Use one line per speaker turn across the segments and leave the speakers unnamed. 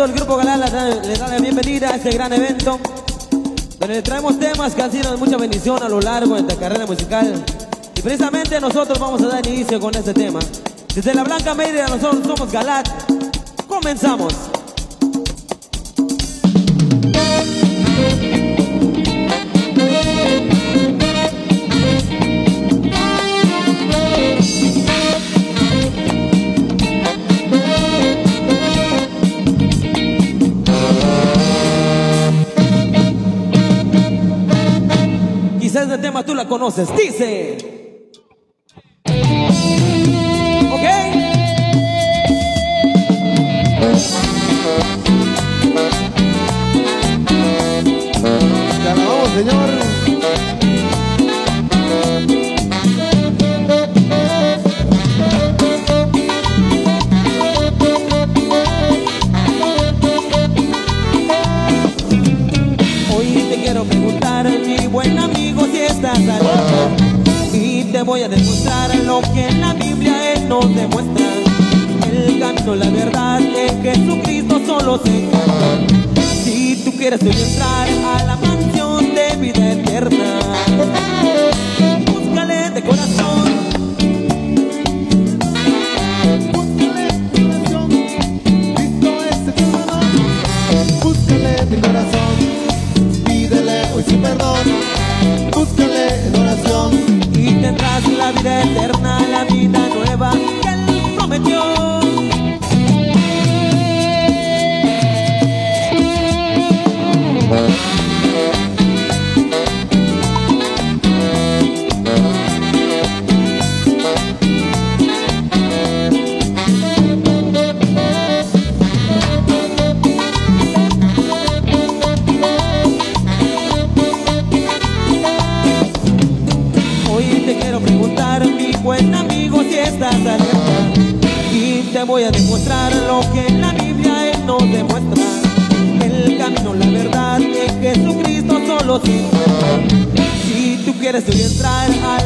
eso el Grupo Galán les da la bienvenida a este gran evento donde traemos temas que han sido de mucha bendición a lo largo de esta carrera musical y precisamente nosotros vamos a dar inicio con este tema. Desde la Blanca Mérida nosotros somos Galat. Comenzamos. tema tú la conoces. Dice. quieres tú. entrar a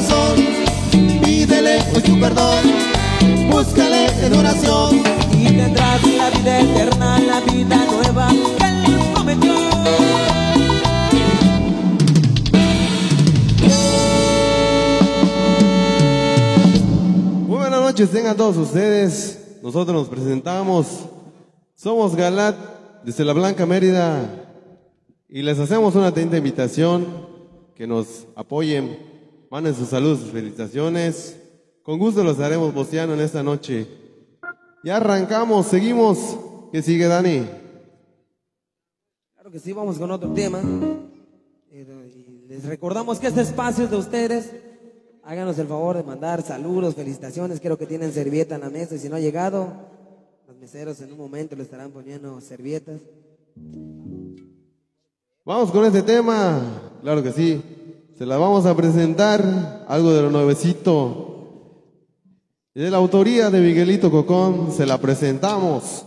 corazón, pídele hoy tu perdón, búscale en oración y tendrás la vida eterna, la vida nueva que él prometió. Muy buenas
noches, tengan todos ustedes. Nosotros nos presentamos, somos Galat desde la Blanca Mérida y les hacemos una atenta invitación que nos apoyen manden sus saludos, sus felicitaciones. Con gusto los haremos boceando en esta noche. Ya arrancamos, seguimos. ¿Qué sigue, Dani?
Claro que sí, vamos con otro tema. Eh, y Les recordamos que este espacio es de ustedes. Háganos el favor de mandar saludos, felicitaciones. Creo que tienen servieta en la mesa y si no ha llegado, los meseros en un momento le estarán poniendo servietas.
Vamos con este tema. Claro que sí. Se la vamos a presentar. Algo de lo nuevecito. De la autoría de Miguelito Cocón. Se la presentamos.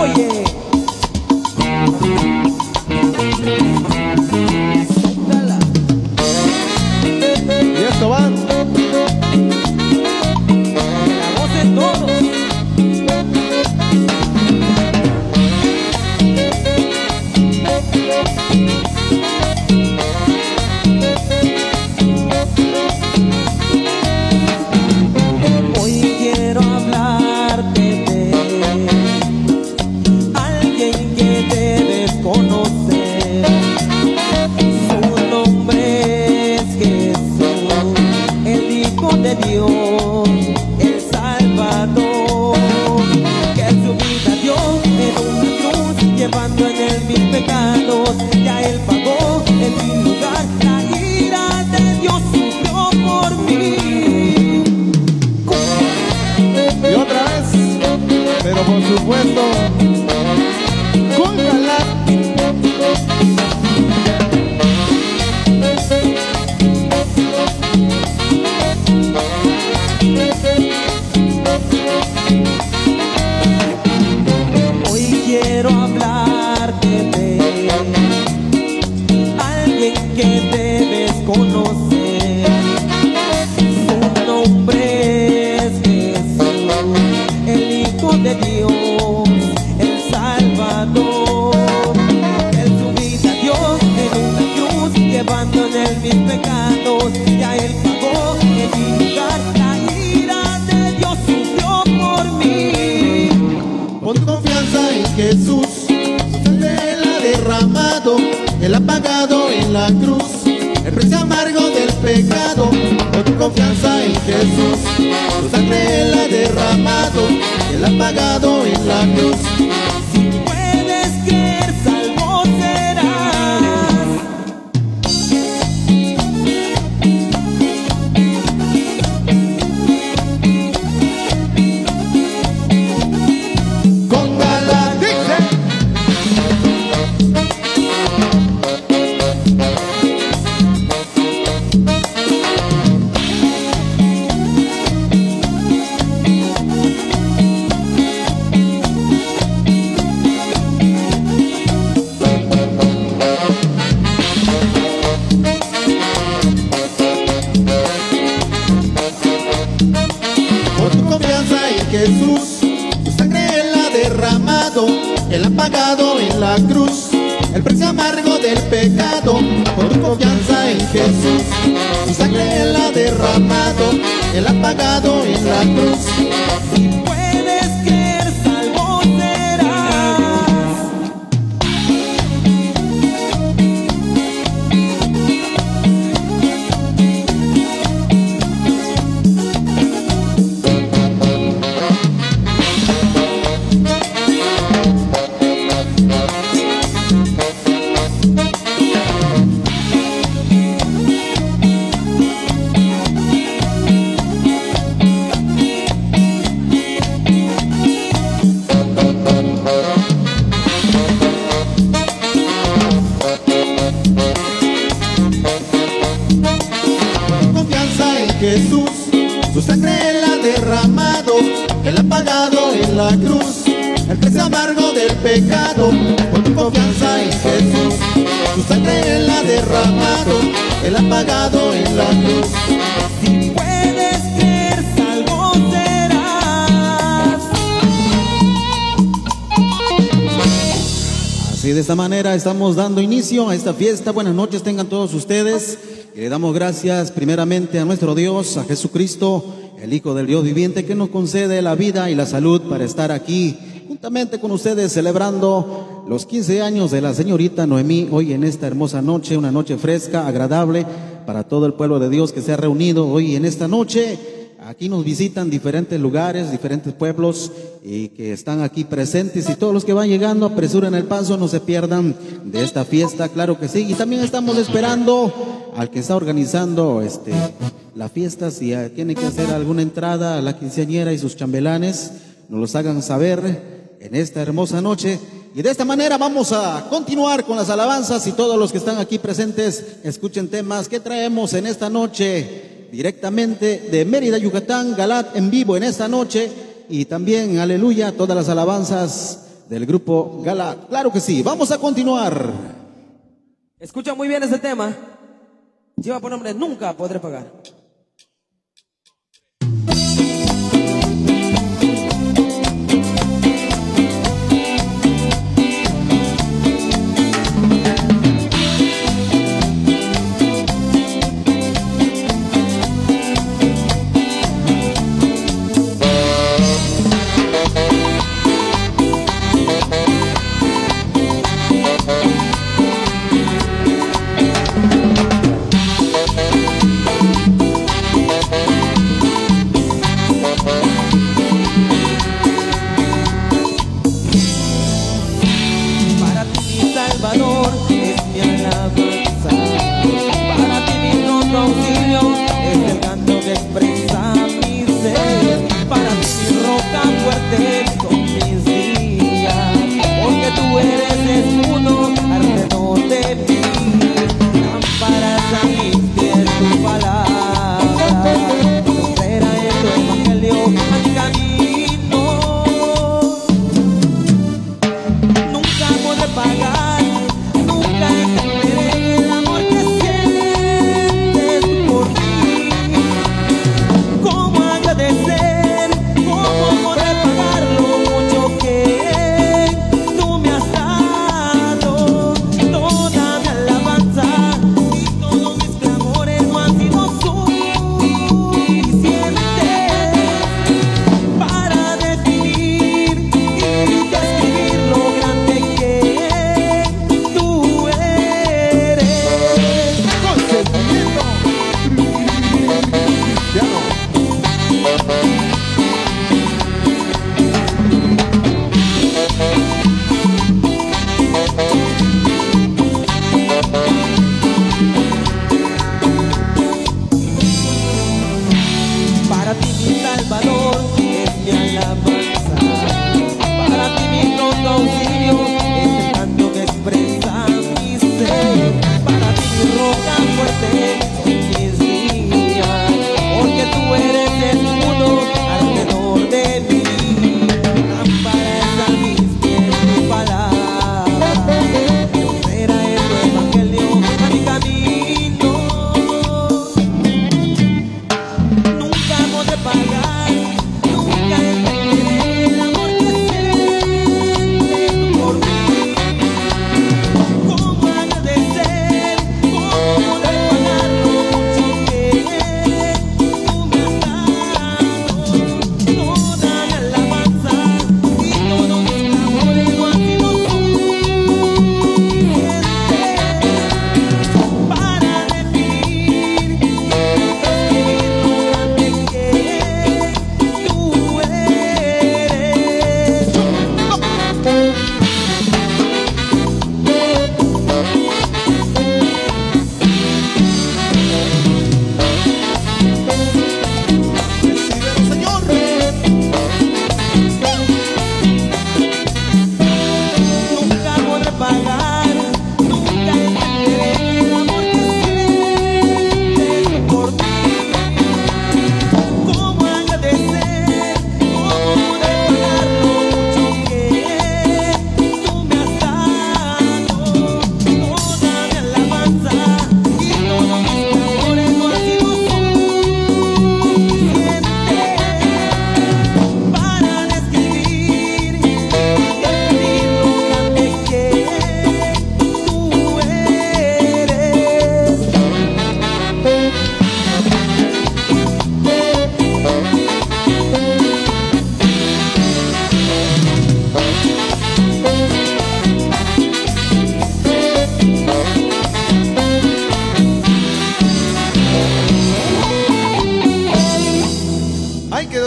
Oye. De Dios, el Salvador. Él su vida dio en una cruz, llevando en él mis pecados. Ya él pagó en mi lugar, la ira de Dios sufrió por mí.
Pon tu confianza en Jesús, él ha derramado, él ha pagado en la cruz, el precio amargo Pon tu confianza en Jesús, su sangre él ha derramado, él ha pagado en la cruz. Precio amargo del pecado. Pon tu confianza en Jesús, su sangre él ha derramado, él ha pagado en la cruz. Él ha pagado en la cruz.
Si puedes creer, salvo serás.
Así de esta manera estamos dando inicio a esta fiesta. Buenas noches tengan todos ustedes.
le damos gracias primeramente a nuestro Dios, a Jesucristo, el Hijo del Dios viviente, que nos concede la vida y la salud para estar aquí juntamente con ustedes celebrando los 15 años de la señorita Noemí hoy en esta hermosa noche, una noche fresca, agradable para todo el pueblo de Dios que se ha reunido hoy en esta noche. Aquí nos visitan diferentes lugares, diferentes pueblos y que están aquí presentes y todos los que van llegando apresuren el paso, no se pierdan de esta fiesta, claro que sí. Y también estamos esperando al que está organizando este la fiesta, si tiene que hacer alguna entrada a la quinceañera y sus chambelanes, nos los hagan saber en esta hermosa noche. Y de esta manera vamos a continuar con las alabanzas y todos los que están aquí presentes escuchen temas que traemos en esta noche directamente de Mérida, Yucatán, Galat en vivo en esta noche y también, aleluya, todas las alabanzas del grupo Galat. Claro que sí, vamos a continuar.
Escucha muy bien este tema. Lleva por nombre Nunca podré pagar.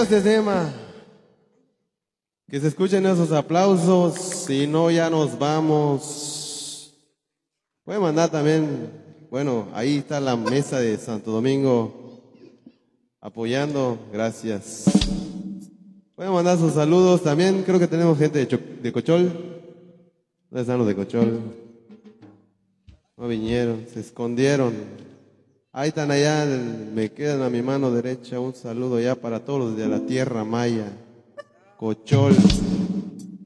Este tema. Que se escuchen esos aplausos. Si no, ya nos vamos. Puede mandar también. Bueno, ahí está la mesa de Santo Domingo apoyando. Gracias. Pueden mandar sus saludos. También creo que tenemos gente de, de Cochol. ¿Dónde están los de Cochol? No vinieron, se escondieron. Ahí están allá, me quedan a mi mano derecha. Un saludo ya para todos de la tierra maya. Cochol.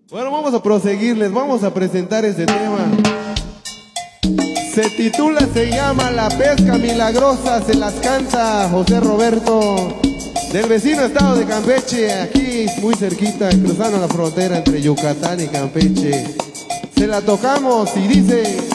Bueno, vamos a proseguirles, vamos a presentar este tema. Se titula, se llama La pesca milagrosa, se las canta José Roberto del vecino estado de Campeche, aquí muy cerquita, cruzando la frontera entre Yucatán y Campeche. Se la tocamos y dice...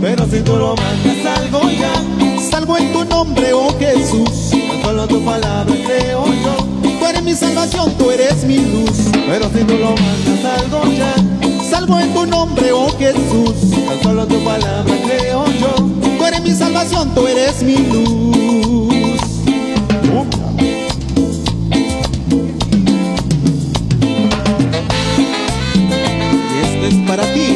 pero si tú lo mandas salgo ya.
Salvo en tu nombre, oh Jesús.
Tan solo tu palabra creo yo.
Tú eres mi salvación, tú eres mi luz.
Pero si tú lo mandas salgo ya.
Salvo en tu nombre, oh Jesús.
Tan solo tu palabra creo yo.
Tú eres mi salvación, tú eres mi luz para ti.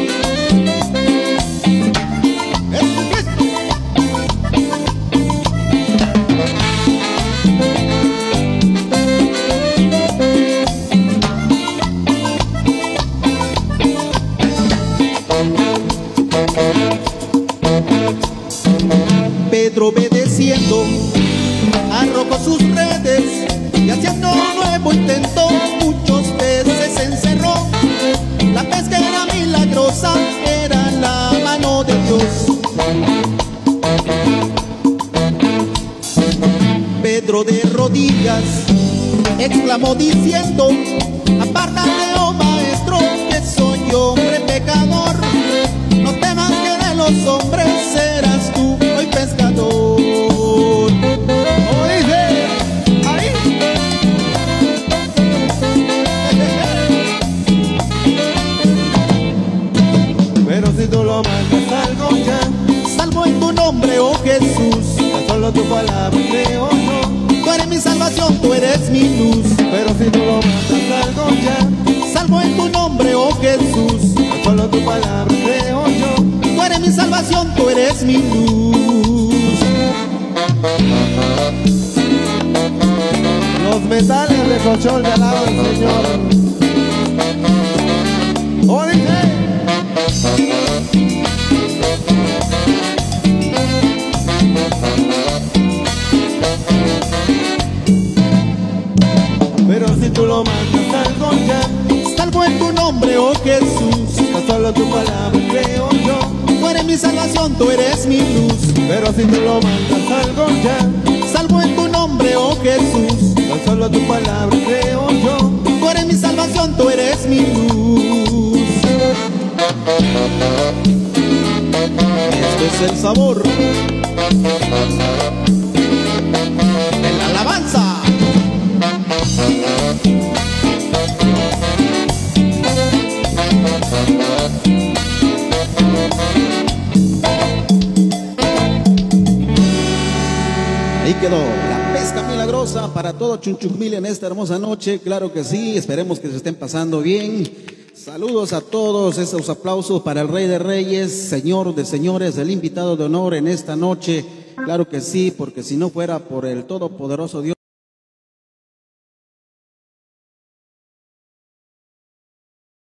Pecador. No temas que de los hombres serás tú hoy pescador.
salgo ya.
Salvo en tu nombre, oh Jesús.
Solo tu palabra creo yo.
Tú eres mi salvación, tú eres mi luz.
Pero si tú lo mandas salgo ya.
Salvo en tu nombre, oh Jesús.
Tu palabra creo yo.
Tú eres mi salvación, tú eres mi luz.
Los metales de Cochol de lado del Señor. ¡Oh,
tú lo mandas salgo ya.
Salvo en tu nombre, oh Jesús.
Solo tu palabra creo yo.
Tú eres mi salvación, tú eres mi luz.
Pero si tú lo mandas salgo ya.
Salvo en tu nombre, oh Jesús.
Tan solo tu palabra creo yo.
Tú eres mi salvación, tú eres mi luz. Esto es el sabor. Quedó la pesca milagrosa para todo Chunchucmil en esta hermosa noche. Claro que sí, esperemos que se estén pasando bien. Saludos a todos, esos aplausos para el Rey de Reyes, Señor de Señores, el invitado de honor en esta noche. Claro que sí, porque si no fuera por el Todopoderoso Dios.